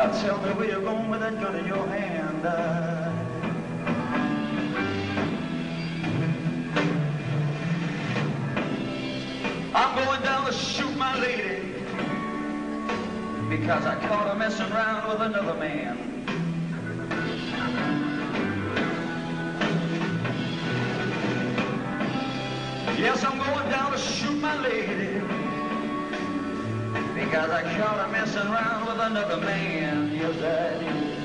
Now tell me where you're going with that gun in your hand. I'm going down to shoot my lady because I caught her messing around with another man. Because I caught her messing around with another man. Yes, I.